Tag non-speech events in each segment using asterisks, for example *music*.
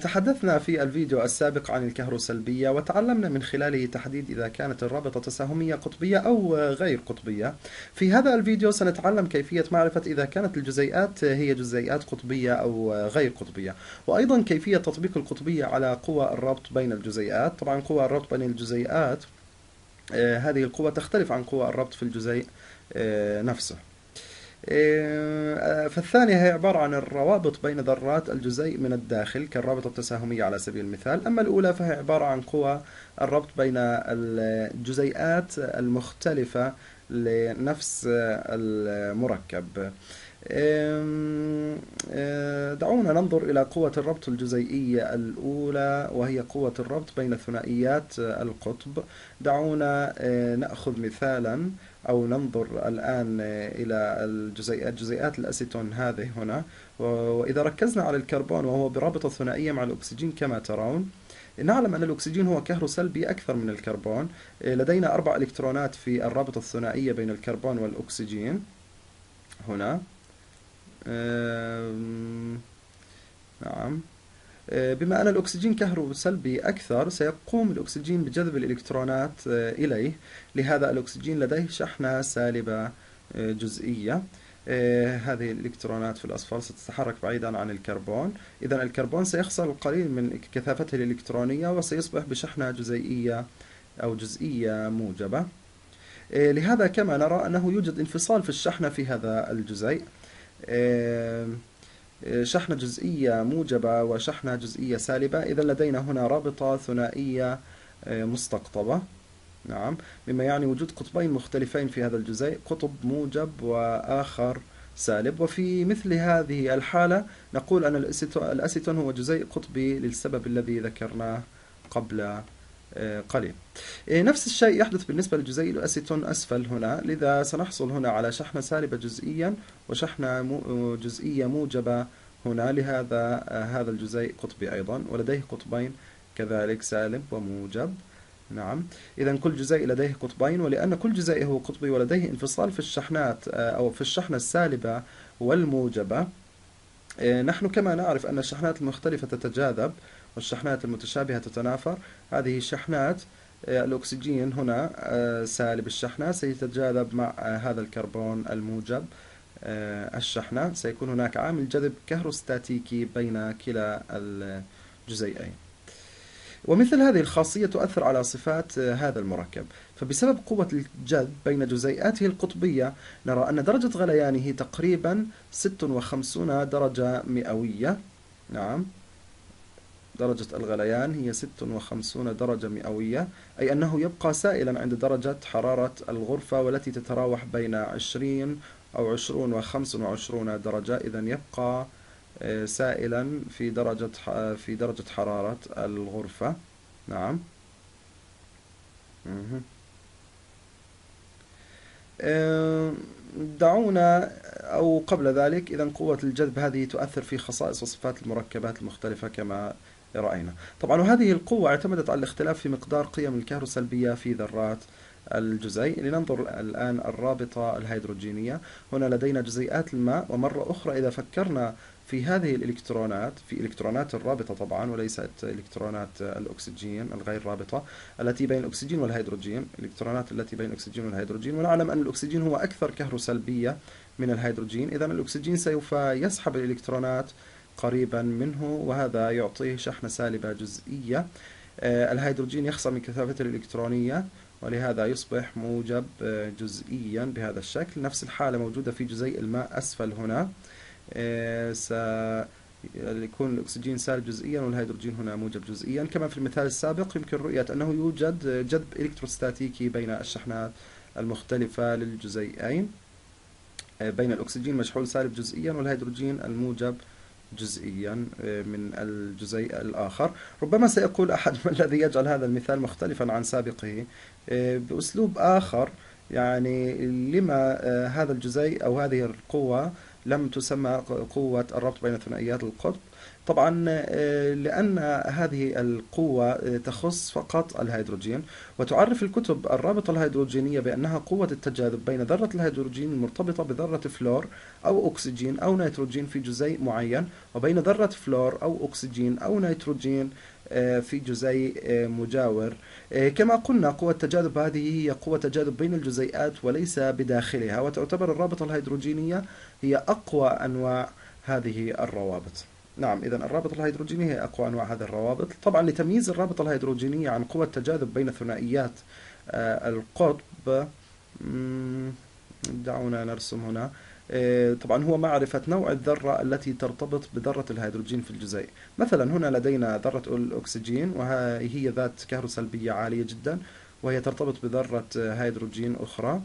تحدثنا في الفيديو السابق عن الكهروسلبية وتعلمنا من خلاله تحديد إذا كانت الرابطة تساهمية قطبية أو غير قطبية. في هذا الفيديو سنتعلم كيفية معرفة إذا كانت الجزيئات هي جزيئات قطبية أو غير قطبية وأيضا كيفية تطبيق القطبية على قوى الربط بين الجزيئات. طبعا قوى الربط بين الجزيئات آه، هذه القوة تختلف عن قوى الربط في الجزيء آه، نفسه. فالثانية هي عبارة عن الروابط بين ذرات الجزيء من الداخل كالرابطة التساهمية على سبيل المثال. أما الأولى فهي عبارة عن قوى الربط بين الجزيئات المختلفة لنفس المركب. إيه، دعونا ننظر إلى قوة الربط الجزيئية الأولى وهي قوة الربط بين ثنائيات القطب. دعونا إيه، نأخذ مثالا. أو ننظر الآن إلى الجزيئات جزيئات الأسيتون هذه هنا. وإذا ركزنا على الكربون وهو برابطة ثنائية مع الأكسجين كما ترون نعلم أن الأكسجين هو كهروسلبي أكثر من الكربون. لدينا أربع إلكترونات في الرابطة الثنائية بين الكربون والأكسجين. هنا. نعم. بما أن الأكسجين كهروسلبي أكثر سيقوم الأكسجين بجذب الإلكترونات آه، إليه. لهذا الأكسجين لديه شحنة سالبة آه، جزئية. هذه الإلكترونات في الأصفر ستتحرك بعيدا عن الكربون. إذا الكربون سيخسر القليل من كثافته الإلكترونية وسيصبح بشحنة جزيئية أو جزئية موجبة. لهذا كما نرى أنه يوجد انفصال في الشحنة في هذا الجزيء. شحنة جزئية موجبة وشحنة جزئية سالبة إذا لدينا هنا رابطة ثنائية آه، مستقطبة. نعم. مما يعني وجود قطبين مختلفين في هذا الجزيء قطب موجب وآخر سالب. وفي مثل هذه الحالة نقول أن الأسيتون هو جزيء قطبي للسبب الذي ذكرناه قبل قليل. آه، نفس الشيء يحدث بالنسبة لجزيء الأسيتون أسفل هنا لذا سنحصل هنا على شحنة سالبة جزئيا وشحنة جزئية موجبة هنا لهذا آه، هذا الجزيء قطبي أيضا ولديه قطبين كذلك سالب وموجب. نعم. إذا كل جزيء لديه قطبين ولأن كل جزيء هو قطبي ولديه انفصال في الشحنات أو في الشحنة السالبة والموجبة. نحن كما نعرف أن الشحنات المختلفة تتجاذب والشحنات المتشابهة تتنافر. هذه الشحنات آه، الأكسجين هنا آه، سالب الشحنة سيتجاذب مع آه، هذا الكربون الموجب الشحنة. سيكون هناك عامل جذب كهروستاتيكي بين كلا الجزيئين. ومثل هذه الخاصية تؤثر على صفات هذا المركب. فبسبب قوة الجذب بين جزيئاته القطبية نرى أن درجة غليانه تقريبا 56 درجة مئوية. نعم. درجة الغليان هي 56 درجة مئوية أي أنه يبقى سائلا عند درجة حرارة الغرفة والتي تتراوح بين 20 أو 20 و 25 درجة إذا يبقى آه، سائلا في درجة في درجة حرارة الغرفة. نعم. آه، دعونا أو قبل ذلك إذا قوة الجذب هذه تؤثر في خصائص وصفات المركبات المختلفة كما رأينا. طبعا وهذه القوة اعتمدت على الاختلاف في مقدار قيم الكهروسلبية في ذرات الجزيء. لننظر الآن الرابطة الهيدروجينية. هنا لدينا جزيئات الماء ومرة أخرى إذا فكرنا في هذه الإلكترونات في إلكترونات الرابطة طبعا وليست إلكترونات الأكسجين الغير رابطة التي بين الأكسجين والهيدروجين الإلكترونات التي بين الأكسجين والهيدروجين. ونعلم أن الأكسجين هو أكثر كهروسلبية من الهيدروجين. إذا الأكسجين سوف يسحب الإلكترونات قريبا منه وهذا يعطيه شحنة سالبة جزئية. آه، الهيدروجين يخسر من كثافته الإلكترونية ولهذا يصبح موجب آه، جزئيا بهذا الشكل. نفس الحالة موجودة في جزيء الماء أسفل هنا. آه، سيكون الأكسجين سالب جزئيا والهيدروجين هنا موجب جزئيا. كما في المثال السابق يمكن رؤية أنه يوجد جذب إلكتروستاتيكي بين الشحنات المختلفة للجزيئين. بين الأكسجين مشحول سالب جزئيا والهيدروجين الموجب جزئيا آه، من الجزيء الآخر. ربما سيقول أحد *laughs* ما الذي يجعل هذا المثال مختلفا عن سابقه؟ آه، بأسلوب آخر يعني لما آه، هذا الجزيء أو هذه القوة لم تسمى قوة الربط بين ثنائيات القطب طبعا آه، لأن هذه القوة آه، تخص فقط الهيدروجين. وتعرف الكتب الرابطة الهيدروجينية بأنها قوة التجاذب بين ذرة الهيدروجين المرتبطة بذرة فلور أو أكسجين أو نيتروجين في جزيء معين وبين ذرة فلور أو أكسجين أو نيتروجين آه، في جزيء مجاور. كما قلنا قوة التجاذب هذه هي قوة تجاذب بين الجزيئات وليس بداخلها. وتعتبر الرابطة الهيدروجينية هي أقوى أنواع هذه الروابط. نعم إذا الرابط الهيدروجيني هي أقوى أنواع هذه الروابط. طبعا لتمييز الرابطة الهيدروجينية عن قوة التجاذب بين ثنائيات آه، القطب دعونا نرسم هنا. آه، طبعا هو معرفة نوع الذرة التي ترتبط بذرة الهيدروجين في الجزيء. مثلا هنا لدينا ذرة الأكسجين وهي ذات كهروسلبية عالية جدا وهي ترتبط بذرة هيدروجين أخرى.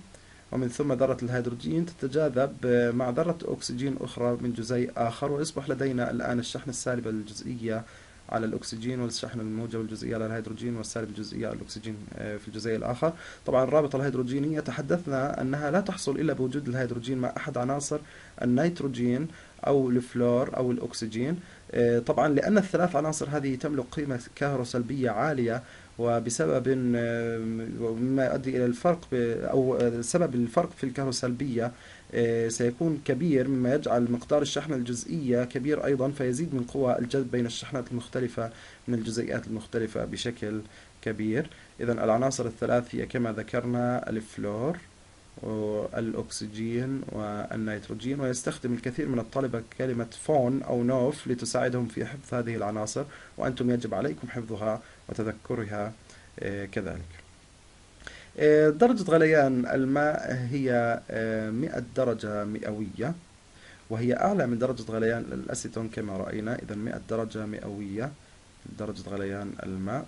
ومن ثم ذرة الهيدروجين تتجاذب مع ذرة أكسجين أخرى من جزيء آخر ويصبح لدينا الآن الشحنة السالبة الجزئية على الأكسجين والشحنة الموجبة الجزئية على الهيدروجين والسالب الجزئية على الأكسجين آه، في الجزيء الآخر. طبعا الرابطة الهيدروجينية تحدثنا أنها لا تحصل إلا بوجود الهيدروجين مع أحد عناصر النيتروجين أو الفلور أو الأكسجين. طبعا لأن الثلاث عناصر هذه تملك قيمة كهروسلبية عالية وبسبب مما يؤدي إلى الفرق أو سبب الفرق في الكهروسلبية آه، سيكون كبير مما يجعل مقدار الشحنة الجزئية كبير أيضا فيزيد من قوى الجذب بين الشحنات المختلفة من الجزيئات المختلفة بشكل كبير. إذا العناصر الثلاث هي كما ذكرنا الفلور والأكسجين والنيتروجين ويستخدم الكثير من الطلبة كلمة FON أو NOF لتساعدهم في حفظ هذه العناصر وأنتم يجب عليكم حفظها وتذكرها آه، كذلك. آه، درجة غليان الماء هي 100 آه، درجة مئوية وهي أعلى من درجة غليان الأسيتون كما رأينا. إذا 100 درجة مئوية درجة غليان الماء.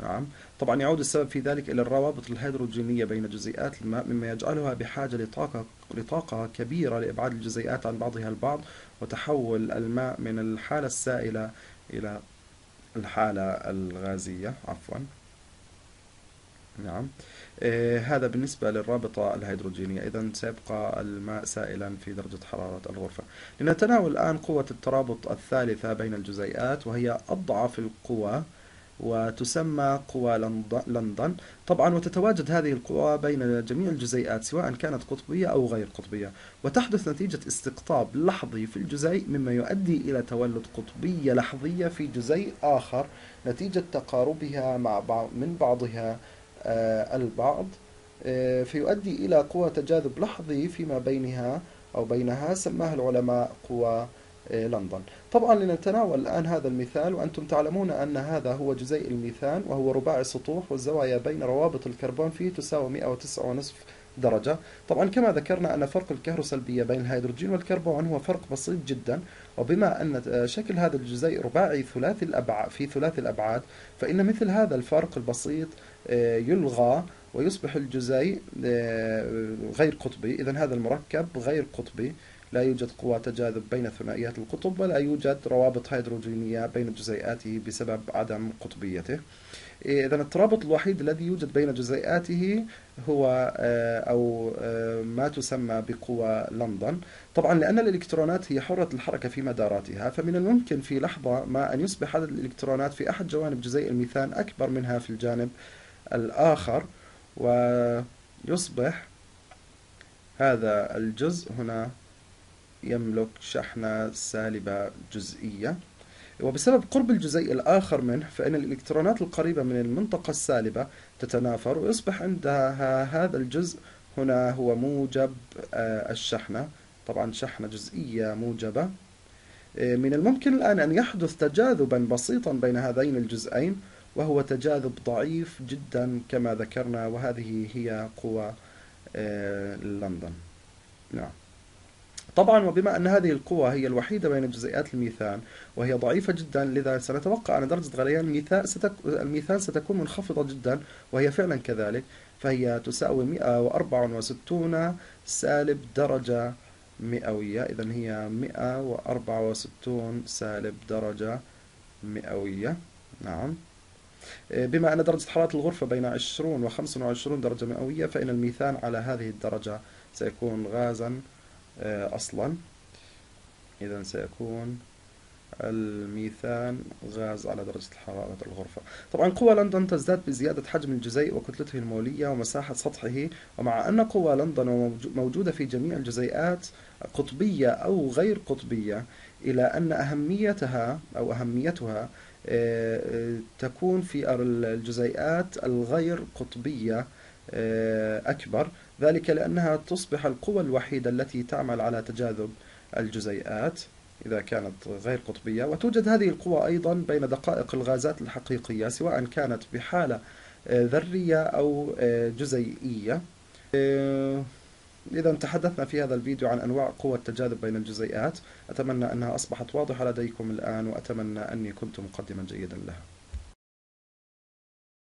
نعم. طبعا يعود السبب في ذلك إلى الروابط الهيدروجينية بين جزيئات الماء مما يجعلها بحاجة لطاقة, لطاقة كبيرة لإبعاد الجزيئات عن بعضها البعض وتحول الماء من الحالة السائلة إلى الحالة الغازية. عفوا. نعم. آه هذا بالنسبة للرابطة الهيدروجينية. إذا سيبقى الماء سائلا في درجة حرارة الغرفة. لنتناول الآن قوة الترابط الثالثة بين الجزيئات وهي أضعف القوى وتسمى قوى لندن طبعا وتتواجد هذه القوى بين جميع الجزيئات سواء كانت قطبية أو غير قطبية. وتحدث نتيجة استقطاب لحظي في الجزيء مما يؤدي إلى تولد قطبية لحظية في جزيء آخر نتيجة تقاربها مع بعض من بعضها آه، البعض. آه، فيؤدي إلى قوى تجاذب لحظي فيما بينها أو بينها سماها العلماء قوى لندن. طبعا لنتناول الآن هذا المثال وأنتم تعلمون أن هذا هو جزيء الميثان وهو رباعي السطوح والزوايا بين روابط الكربون فيه تساوي 109.5 درجة. طبعا كما ذكرنا أن فرق الكهروسلبية بين الهيدروجين والكربون هو فرق بسيط جدا وبما أن شكل هذا الجزيء رباعي ثلاثي الأبعاد في ثلاثي الأبعاد فإن مثل هذا الفرق البسيط إيه، يلغى ويصبح الجزيء إيه، غير قطبي. إذا هذا المركب غير قطبي. لا يوجد قوى تجاذب بين ثنائيات القطب ولا يوجد روابط هيدروجينية بين جزيئاته بسبب عدم قطبيته. إذا الترابط الوحيد الذي يوجد بين جزيئاته هو آه، أو آه، ما تسمى بقوى لندن. طبعا لأن الإلكترونات هي حرة الحركة في مداراتها فمن الممكن في لحظة ما أن يصبح عدد الإلكترونات في أحد جوانب جزيء الميثان أكبر منها في الجانب الآخر ويصبح هذا الجزء هنا يملك شحنة سالبة جزئية. وبسبب قرب الجزيء الآخر منه فإن الإلكترونات القريبة من المنطقة السالبة تتنافر ويصبح عندها هذا الجزء هنا هو موجب آه، الشحنة. طبعا شحنة جزئية موجبة. آه، من الممكن الآن أن يحدث تجاذبا بسيطا بين هذين الجزئين وهو تجاذب ضعيف جدا كما ذكرنا وهذه هي قوى آه، لندن. نعم. طبعا وبما أن هذه القوة هي الوحيدة بين جزيئات الميثان وهي ضعيفة جدا لذا سنتوقع أن درجة غليان الميثان, ستك... الميثان ستكون منخفضة جدا وهي فعلا كذلك فهي تساوي 164 سالب درجة مئوية. إذا هي 164 سالب درجة مئوية. نعم. بما أن درجة حرارة الغرفة بين 20 و 25 درجة مئوية فإن الميثان على هذه الدرجة سيكون غازا أصلا. إذا سيكون الميثان غاز على درجة الحرارة الغرفة. طبعا قوى لندن تزداد بزيادة حجم الجزيء وكتلته المولية ومساحة سطحه. ومع أن قوى لندن موجودة في جميع الجزيئات قطبية أو غير قطبية إلى أن أهميتها أو أهميتها آه، آه، تكون في الجزيئات الغير قطبية آه، أكبر. ذلك لأنها تصبح القوى الوحيدة التي تعمل على تجاذب الجزيئات إذا كانت غير قطبية. وتوجد هذه القوى أيضا بين دقائق الغازات الحقيقية سواء كانت بحالة ذرية أو جزيئية. إذا تحدثنا في هذا الفيديو عن أنواع قوى التجاذب بين الجزيئات. أتمنى أنها أصبحت واضحة لديكم الآن وأتمنى أني كنت مقدما جيدا لها.